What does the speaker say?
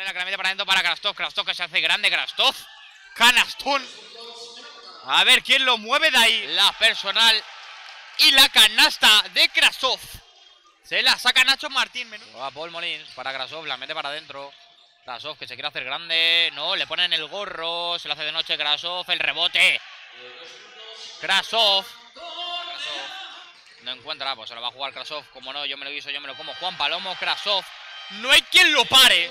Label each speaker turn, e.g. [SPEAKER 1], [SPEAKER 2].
[SPEAKER 1] Varela que la mete para adentro para Krastov. Krastov que se hace grande. Krastov. Canastón. A ver quién lo mueve de ahí. La personal y la canasta de Krasov. Se la saca Nacho Martín. Va Paul Molins para Krasov, la mete para adentro. Krasov que se quiere hacer grande. No, le ponen el gorro. Se lo hace de noche Krasov. El rebote. Krasov. No encuentra, pues se lo va a jugar Krasov. Como no, yo me lo hizo, yo me lo como. Juan Palomo, Krasov. No hay quien lo pare.